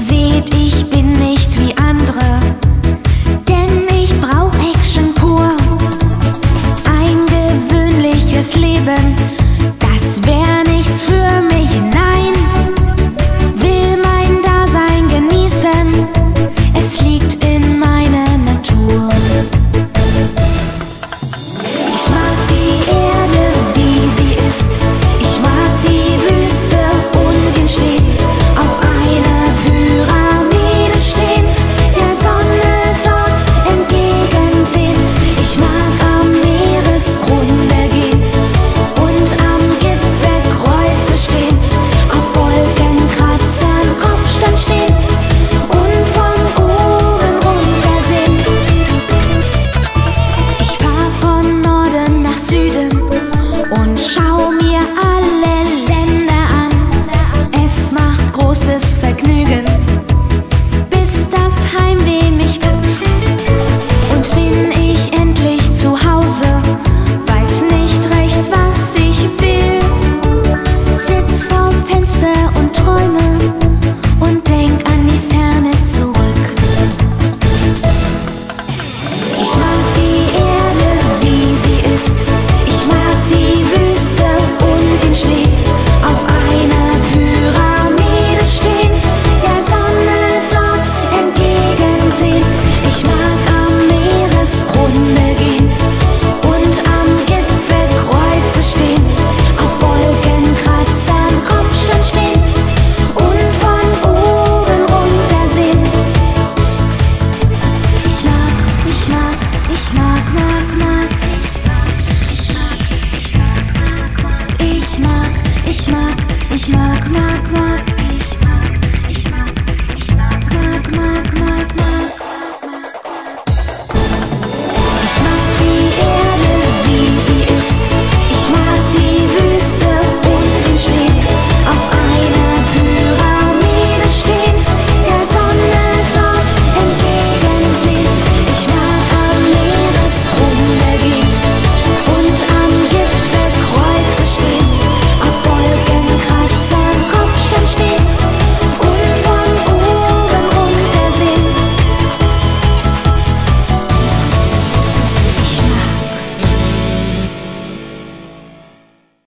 sieht